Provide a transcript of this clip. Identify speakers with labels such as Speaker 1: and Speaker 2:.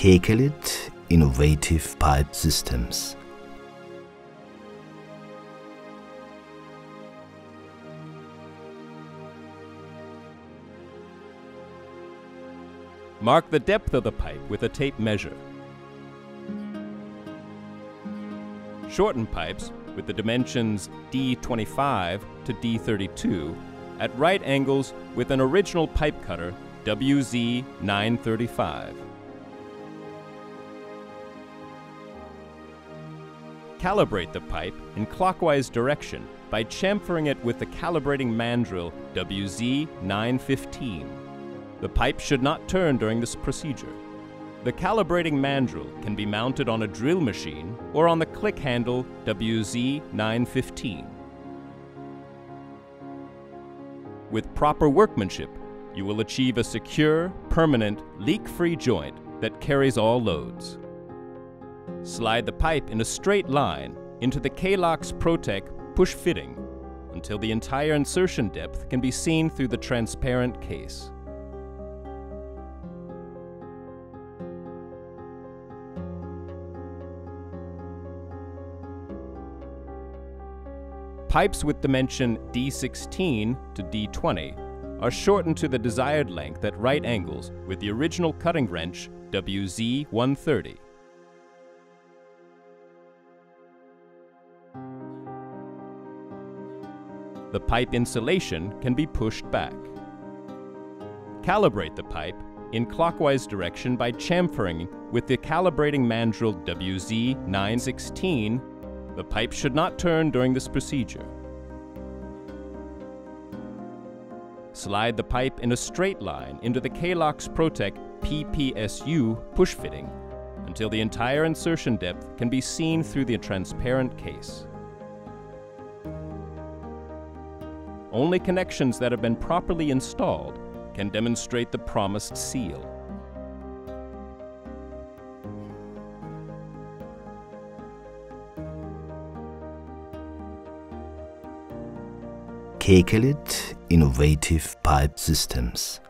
Speaker 1: Ke Kelit Innovative Pipe Systems.
Speaker 2: Mark the depth of the pipe with a tape measure. Shorten pipes with the dimensions D25 to D32 at right angles with an original pipe cutter WZ935. Calibrate the pipe in clockwise direction by chamfering it with the calibrating mandrel WZ915. The pipe should not turn during this procedure. The calibrating mandrel can be mounted on a drill machine or on the click handle WZ915. With proper workmanship, you will achieve a secure, permanent, leak-free joint that carries all loads. Slide the pipe in a straight line into the Kelox Protec push fitting until the entire insertion depth can be seen through the transparent case. Pipes with dimension D16 to D20 are shortened to the desired length at right angles with the original cutting wrench WZ130. The pipe insulation can be pushed back. Calibrate the pipe in clockwise direction by chamfering with the calibrating mandrel WZ916 the pipe should not turn during this procedure. Slide the pipe in a straight line into the Kelox Protec PPSU push fitting until the entire insertion depth can be seen through the transparent case. Only connections that have been properly installed can demonstrate the promised seal.
Speaker 1: Ke Kelit Innovative Pipe Systems.